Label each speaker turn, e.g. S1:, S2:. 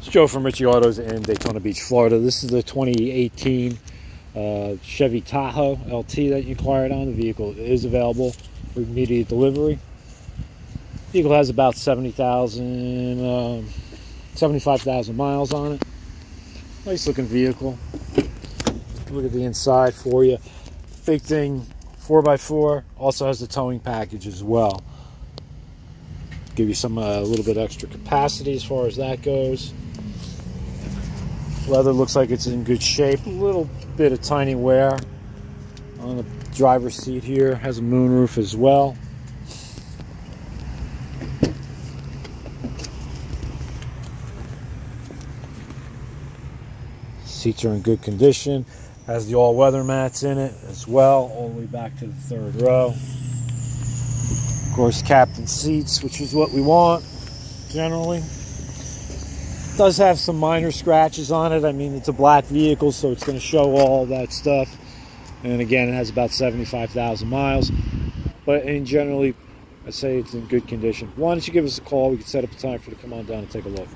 S1: It's Joe from Ritchey Autos in Daytona Beach, Florida. This is the 2018 uh, Chevy Tahoe LT that you acquired on. The vehicle is available for immediate delivery. The vehicle has about 70,000, um, 75,000 miles on it. Nice looking vehicle. Look at the inside for you. Big thing, 4x4. Also has the towing package as well. Give you some a uh, little bit extra capacity as far as that goes. Leather looks like it's in good shape. A little bit of tiny wear on the driver's seat here. Has a moonroof as well. Seats are in good condition. Has the all-weather mats in it as well, all the way back to the third row. Of course, captain seats, which is what we want generally does have some minor scratches on it. I mean, it's a black vehicle, so it's going to show all that stuff. And again, it has about 75,000 miles. But in generally, I say it's in good condition. Why don't you give us a call? We can set up a time for you to come on down and take a look.